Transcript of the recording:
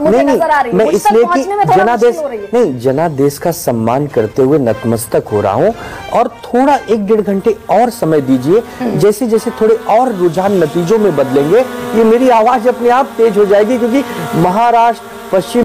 मुझे नहीं नज़र आ रही मैं इसलिए कि जनादेश नहीं जनादेश का सम्मान करते हुए नतमस्तक हो रहा हूँ और थोड़ा एक डेढ़ घंटे और समय दीजिए। हम्म। जैसे जैसे थोड़े और रुझान नतीजों में बदलेंगे ये मेरी आवाज़ अपने आप तेज हो जाएगी क्योंकि महाराष्ट्र पश्चिम